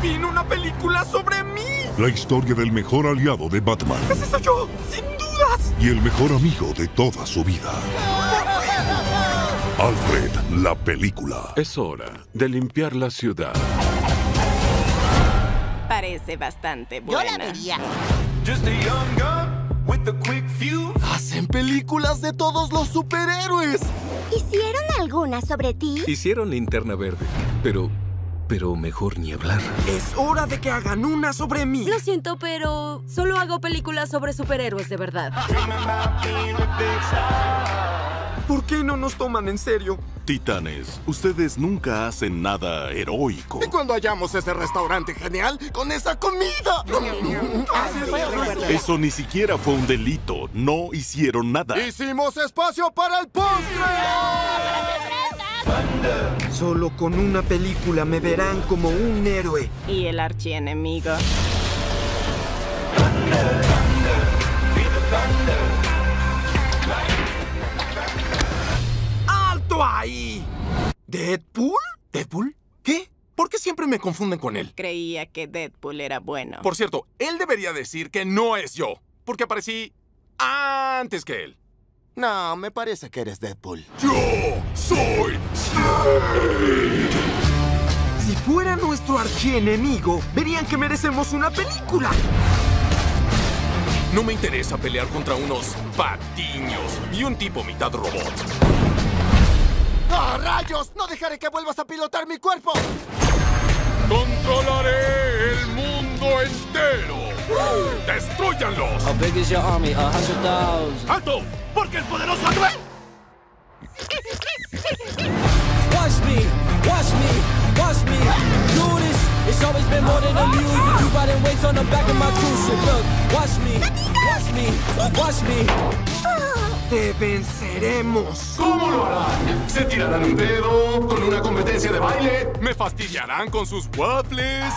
fin una película sobre mí! La historia del mejor aliado de Batman ¡Ese soy yo! ¡Sin dudas! y el mejor amigo de toda su vida. Alfred, la película. Es hora de limpiar la ciudad. Parece bastante Yo buena. la vería. Just a young gun with a quick fuse. ¡Hacen películas de todos los superhéroes! ¿Hicieron alguna sobre ti? Hicieron linterna verde, pero. Pero mejor ni hablar. ¡Es hora de que hagan una sobre mí! Lo siento, pero solo hago películas sobre superhéroes de verdad. ¿Por qué no nos toman en serio? Titanes, ustedes nunca hacen nada heroico. ¿Y cuando hallamos ese restaurante genial con esa comida? Eso ni siquiera fue un delito. No hicieron nada. ¡Hicimos espacio para el postre! Solo con una película me verán como un héroe. Y el archienemigo. ¡Alto ahí! ¿Deadpool? ¿Deadpool? ¿Qué? ¿Por qué siempre me confunden con él? Creía que Deadpool era bueno. Por cierto, él debería decir que no es yo, porque aparecí antes que él. No, me parece que eres Deadpool. ¡Yo soy Slade! Si fuera nuestro archienemigo, verían que merecemos una película. No me interesa pelear contra unos patiños y un tipo mitad robot. ¡Ah, rayos! ¡No dejaré que vuelvas a pilotar mi cuerpo! ¡Destruyanlos! How big is your army? A hundred thousand. ¡Alto! ¡Porque el poderoso André! Watch me, watch me, watch me do this. It's always been more than a music. You riding weights on the back of my cruise ship. Look, watch me, watch me, watch me. ¡Te venceremos! ¿Cómo lo harán? ¿Se tirarán un pedo con una competencia de baile? ¿Me fastidiarán con sus waffles?